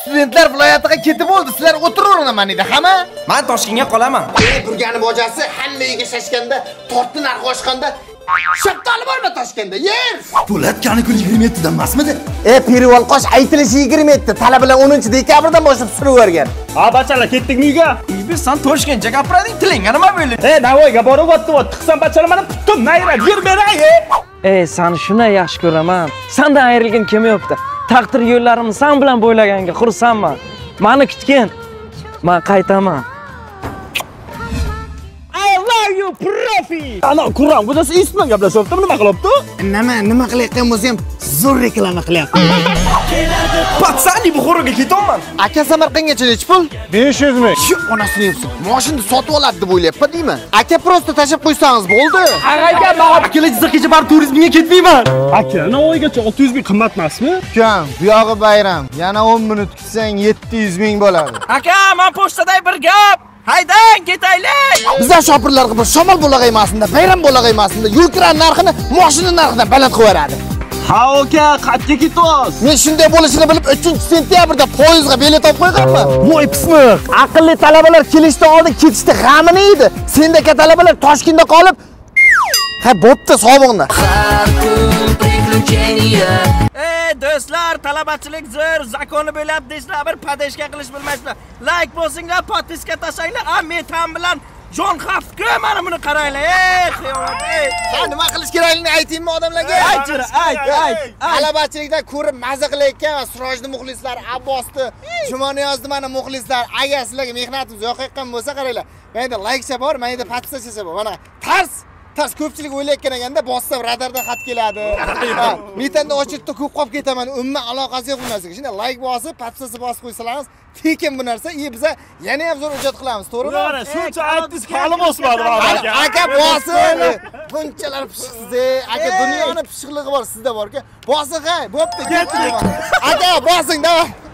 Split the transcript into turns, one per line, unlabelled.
studentlar viloyatiga ketib bo'ldi sizlar o'tiraveraman deydi hamma.
Men Toshkentga qolaman.
burgani bojasi hamma yerga shashganda tortni narxi oshganda. Shaftoli bormi toshkentda? Yer
Po'lat kanikul 27 dan emasmidi?
e perivolqosh aytilishi 27 talabalar 10 dekabrdan boshlab suravergan
ha bachalar ketdikmi uyga?
Biz san Toshkentga gapirading, tilingga nima bo'ldi?
e navoiyga borib o'tdi qilsam bachalar mana putim nayrab yer beray
ey sani shunday yaxshi ko'raman sandan ayrilgim kelmayapti taqdir yo'llarimni san bilan bo'ylaganga xursandman mani kutgin man qaytaman
I love you profi ana kurram budasi isman gaplashyapti nima qilyapti
nima nima qilayotgan bo'lsa ham zo'r reklama qilyapti
Patsani Buxoroga ketaman.
aka samarqandgacha nechi pul
500 ming
shu onasini yebsin moshinni sotib oladi deb o'ylayapman deyman aka просто tashlab qo'ysangiz bo'ldi
aka
akalar jizzaxgacha borib turizmga ketmayman.
Aka navoiygacha 600 ming qimmat emasmi
ukam bu yog'i bayram. Yana 10 minut kutsang 700 ming bo'ladi.
Aka, men pochtaday bir gap. Haydang ketaylik.
bizlar shopirlarga bir shamol bo'lag'aymasinda bayram bo'lag'aymasinda yo'l kira narxini moshina narxidan baland qilib yuboradi.
Ha aka qayerga ketyapsiz
men shunday bo'lishini bilib 3 sentyabrda poyezdga bilet olib qo'yganman.
Voy pismiq.
Aqlli talabalar kelishdan oldin ketishda g'amini yeydi. Sendaka talabalar toshkentda qolib ha bo'pti sog'liqni
Ey do'stlar, talabachilik zo'r, zakoni bo'lyapti deysizlar, bir padeshka qilish bilmaysizlar. Like bosinglar, podpiska tashlaylar. A metan bilan jon xavfku mana buni qaranglar. Ey, xiyonat, ey.
ha nima qilish kerakligini aytaymi odamlarga
Ayt, jira, ayt, ayt. ayt.
talabachilikda ko'rib maza qilayotgan va surojni muxlislari abbosni jumoniyozdi mana muxlislar agar sizlarga mehnatimiz yoqayotgan bo'lsa qaranglar mana yerda laykcha bor mana yerda podpisacha bor mana tars tars ko'pchilik o'ylayotgan ekanda bossam radardan xat keladi metanda ochitda ko'p qolib ketaman umuman aloqasi yo'q bu narsaga shunday layk bosib podpisasi bosib qo'ysalaringiz tekin bu narsa и biza yana ham zo'r ijod qilamiz to'g'rimi
mana shuncha aytdingiz hali bosmadi
Aka, aka bosin. Bunchalar pishiqsiz ey. Aka dunyoni pishiqligi bor sizda bor-ku. Bosin hay, bo'pti, ketdik. Aka, bosin, davay.